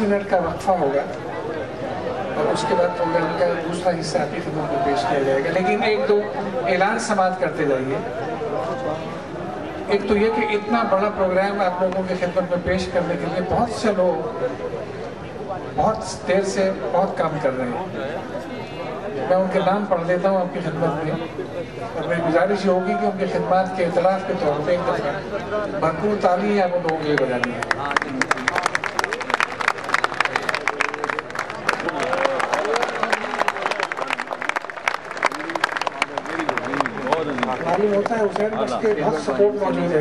Minute का वक्फा होगा और उसके बाद प्रोग्राम का दूसरा हिस्सा आपकी खिदमत में पेश किया जाएगा लेकिन एक दो ऐलान समाप्त करते जाइए एक तो यह कि इतना बड़ा प्रोग्राम आप लोगों की खिदमत में पेश करने के लिए बहुत से लोग बहुत देर से बहुत काम कर रहे हैं मैं उनके नाम पढ़ देता हूँ आपकी खिदमत में और मेरी गुजारिश होगी कि उनकी खिदमत के इतलाफ के तौर पर एक दफ़ा भरपूर ताली आप लोगों के लिए बजानी है होता है हुसैन बस के बहुत सपोर्ट मौजूद है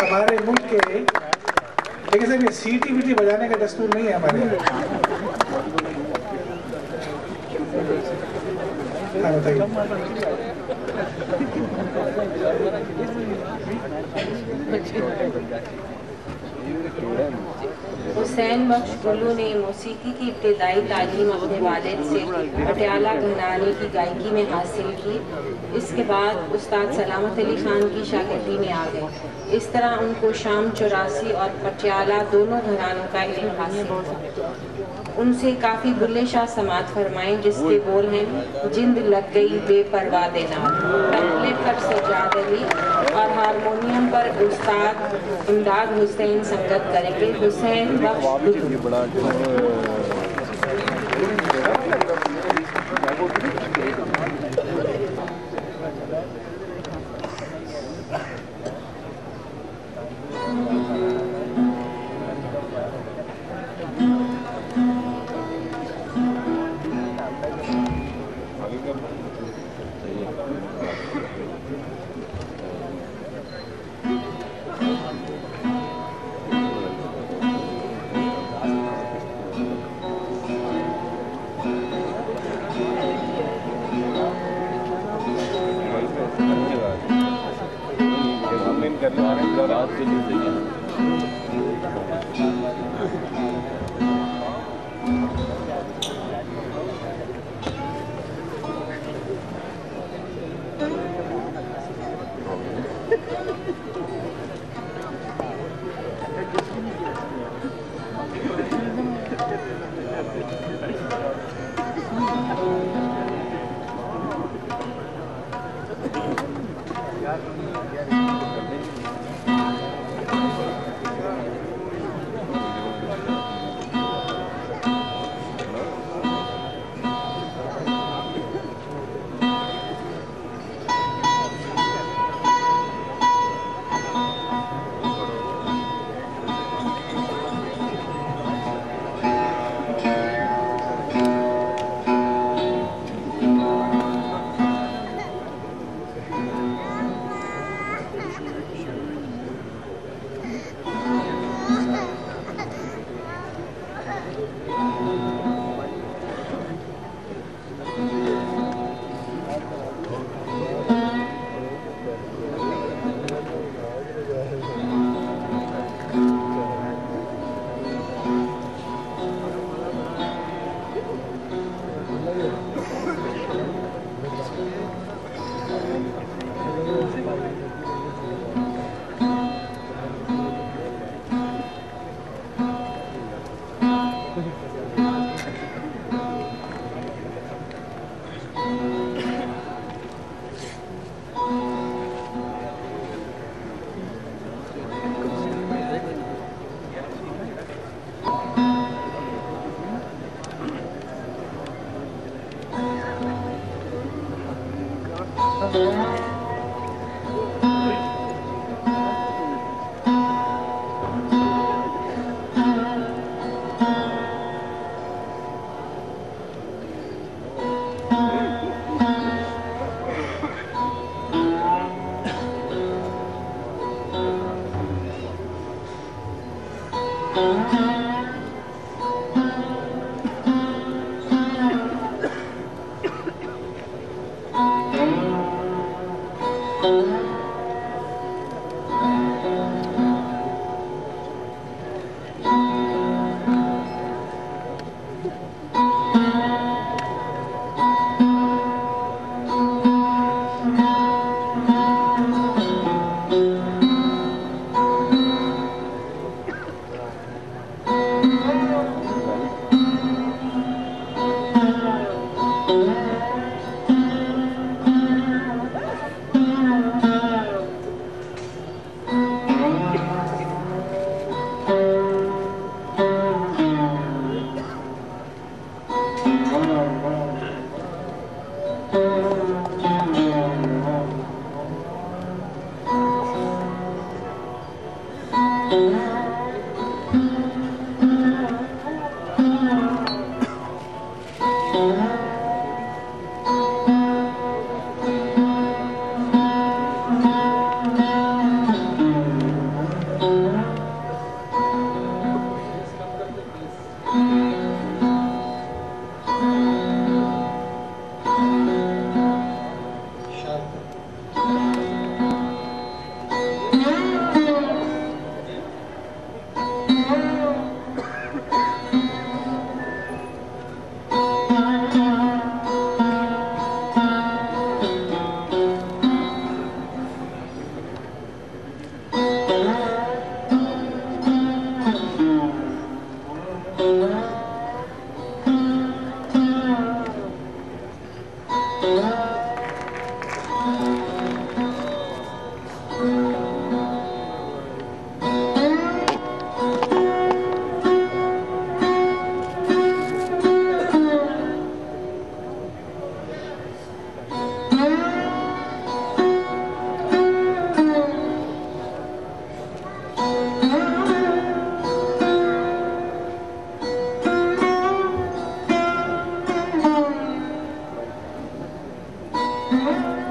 हमारे मुल्क के लेकिन सर ये सीटी वीटी बजाने का दस्तूर नहीं है हमारे हाँ, बताइए हुसैन बख्श गुल्लू ने मौसीकी की इब्तदाई तालीम अपने वाले से पटियाला घराने की गायकी में हासिल की इसके बाद उस्ताद सलामत अली ख़ान की शागिदी में आ गए इस तरह उनको शाम चौरासी और पटियाला दोनों घरानों का इलम हासिल हुआ उनसे काफी बुल्ले शाह समात फरमाएं जिसके बोल हैं जिंद लग गई बेपरवा देना पर सजा अली और हारमोनियम पर उस्ताद इमदाद हुसैन संगत करेंगे हुसैन बख्श Uhum.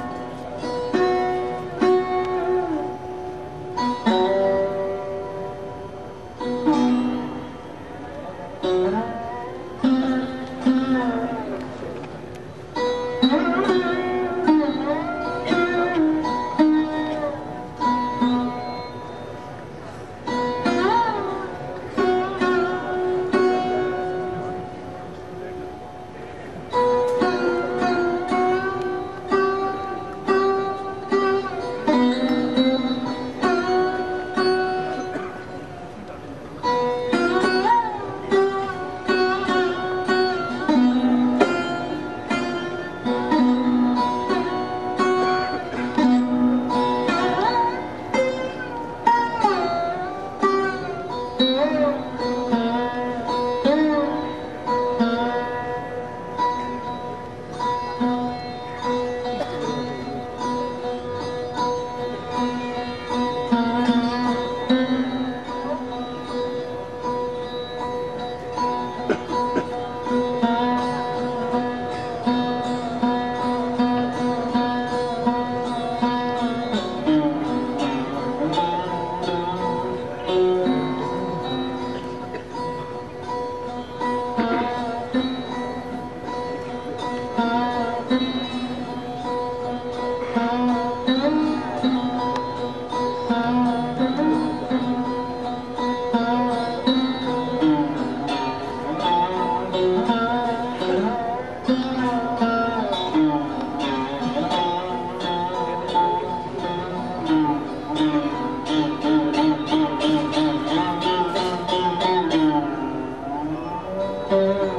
Oh.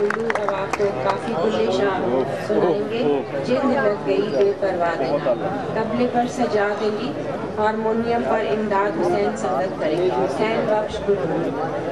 काफ़ी शाम सुनाएंगे जिन लग गई तबले पर सजा हारमोनियम पर इमदाद हुसैन संगत करेंगे हुसैन बख्श गुरु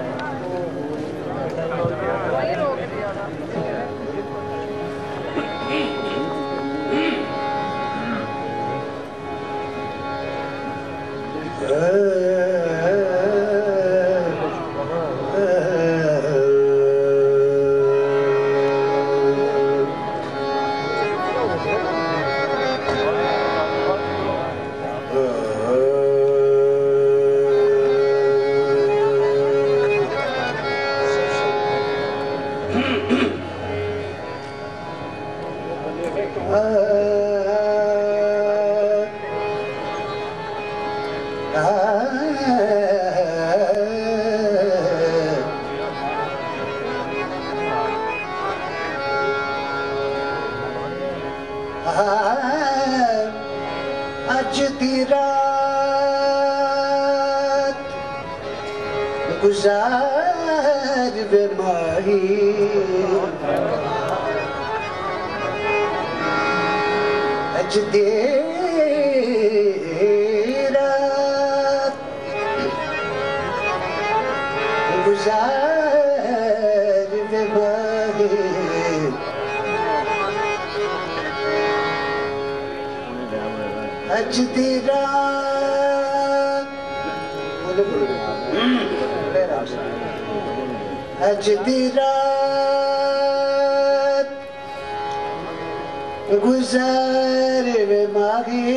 गुज़ारे मारे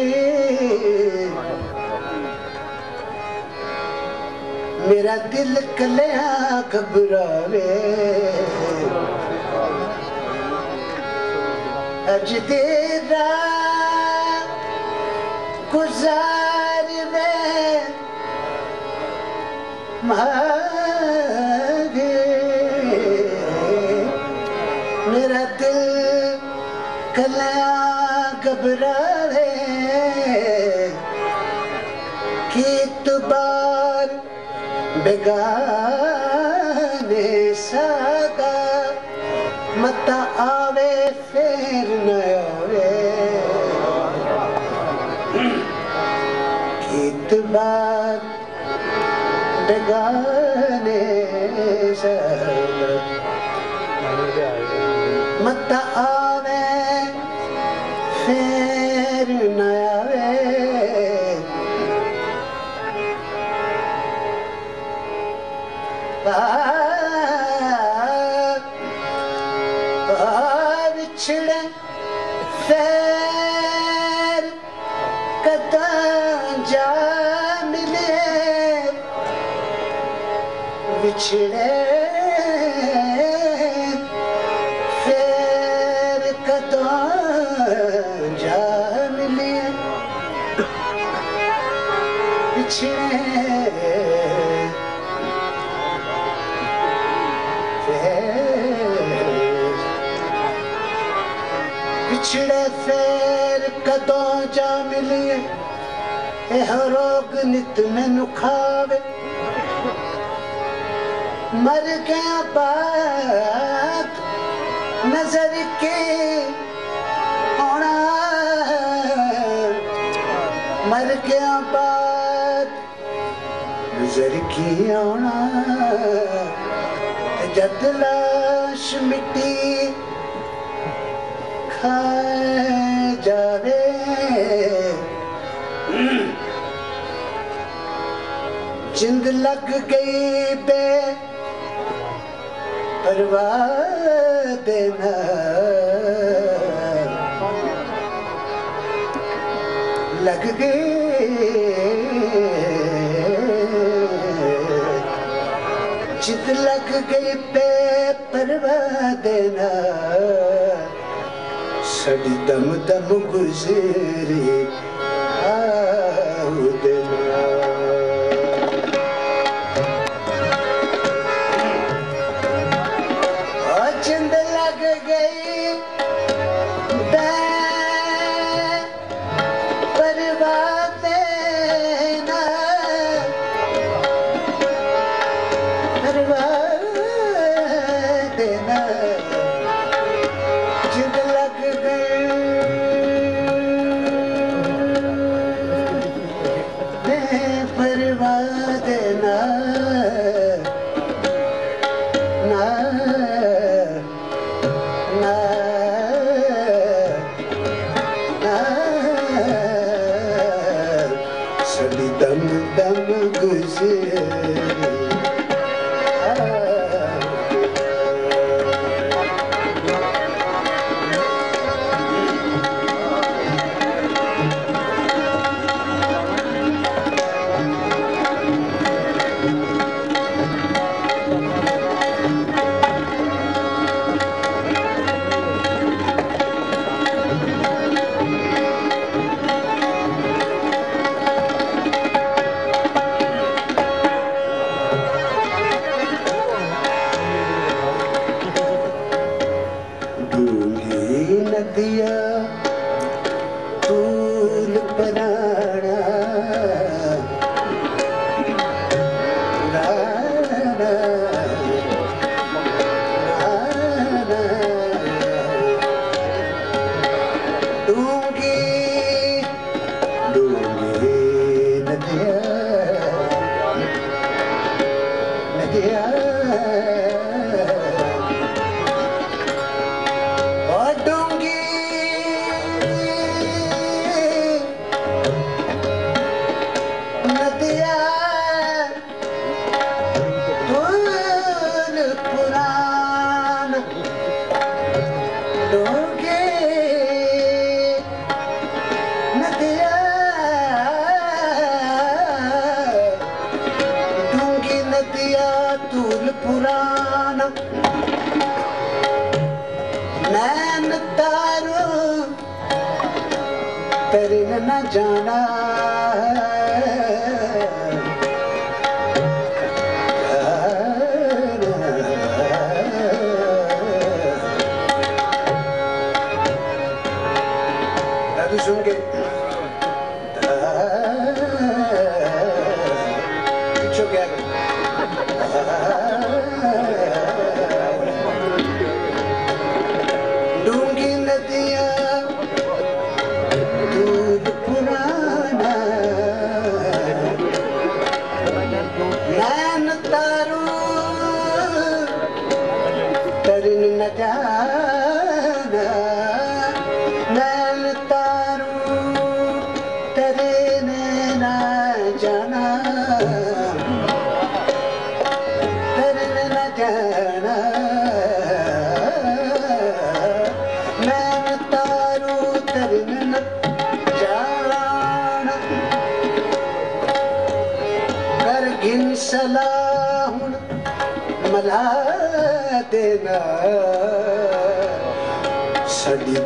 मेरा बुराव अॼदे रा गुज़ार बगारे सदा मता आवे फेर ने बार बेग मता ah. रोग न तु मनुखावे मर कयां नजर के ओ मर क नज़र कीअं आणा जत मिटी खाए खवे चिंद लग गई बे परवाह देना लग गई चिंद लग गई पे परवाह देना सड़ी दम दम गुजरी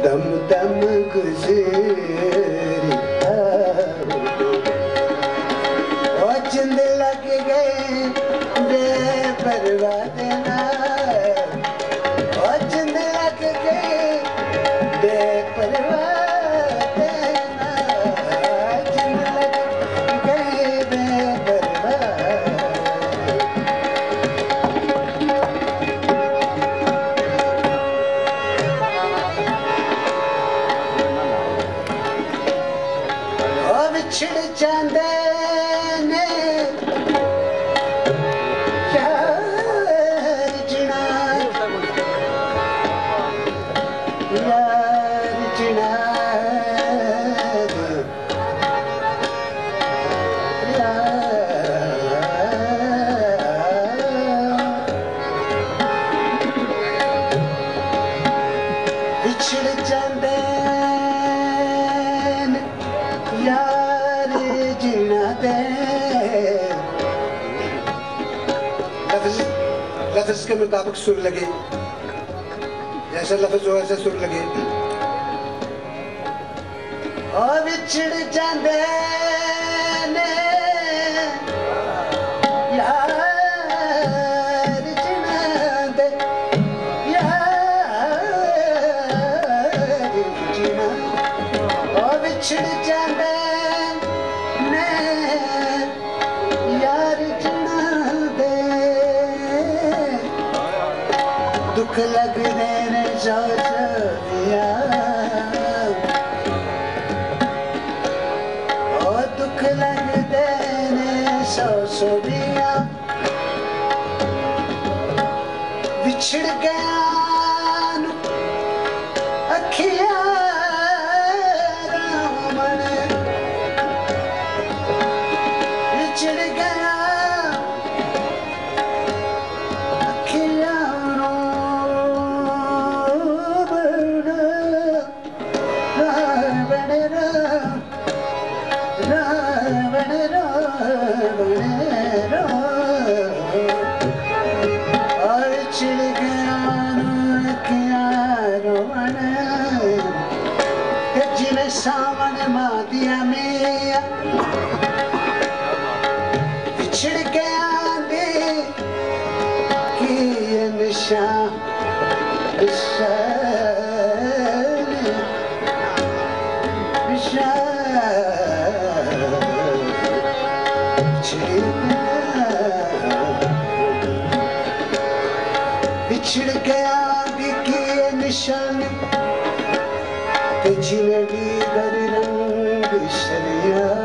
dam dam kızım लफ्ज लफ्ज के मुताबिक सुर लगे जैसे लफ्ज हो ऐसे सुर लगे और बिछड़ जाते Seni köşelere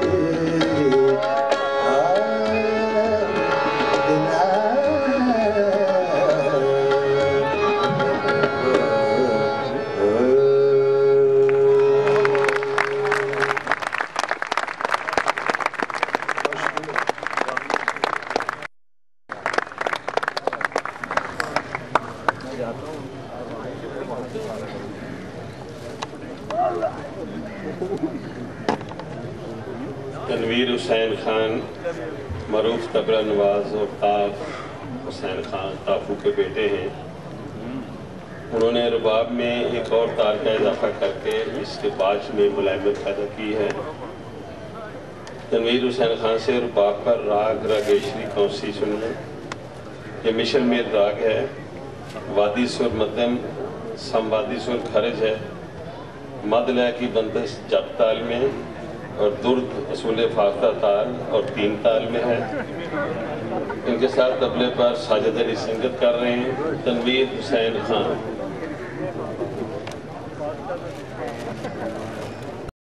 te ver. बतौर तार का इजाफा करके इसके बाद में मुलायमत पैदा की है तनवीर हुसैन खान से और बाप राग रागेश्वरी कौंसी लें ये मिशन में राग है वादी सुर मध्यम संवादी सुर खरज है मद लय की बंदश जब ताल में और दुर्द असूल फाख्ता ताल और तीन ताल में है इनके साथ तबले पर साजिद अली संगत कर रहे हैं तनवीर हुसैन खान